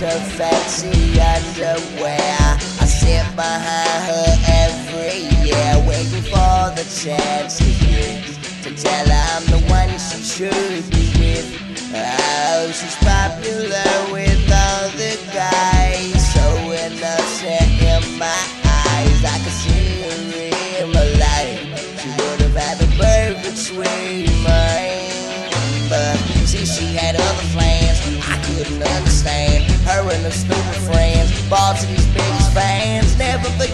her fancy underwear. I sit behind her every year, waiting for the chance to hit. To tell her I'm the one she should be with. Oh, she's popular with all the guys. So innocent in my eyes, I can see her in my life. She would have had the perfect mind. But see, she had other plans. I couldn't understand her and her stupid friends. Ball to these biggest fans. Never forget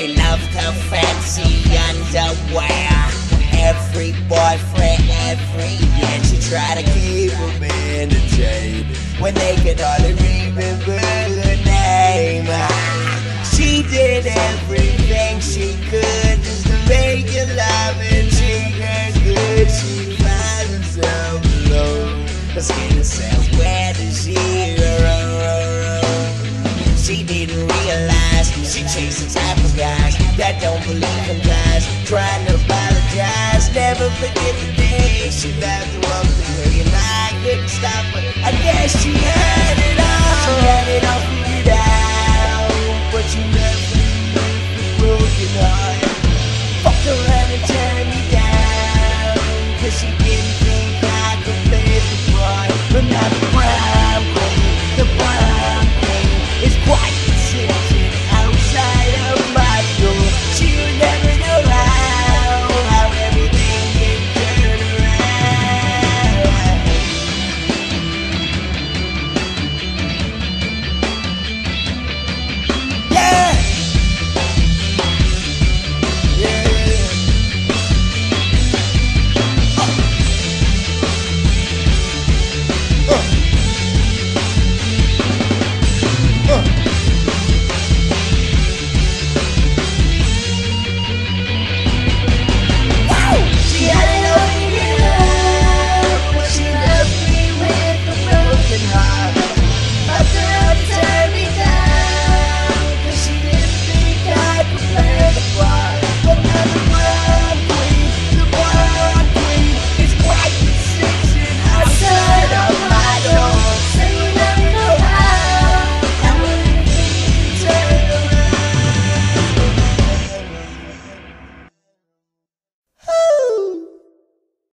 They loved her fancy underwear. Every boyfriend, every year, she tried to keep them entertained when they could hardly remember her name. She did everything she could just to make you love and treat her good. She finds herself alone. Her skin herself, where does she chased type of guys that don't believe in lies. Trying to apologize, never forget the day she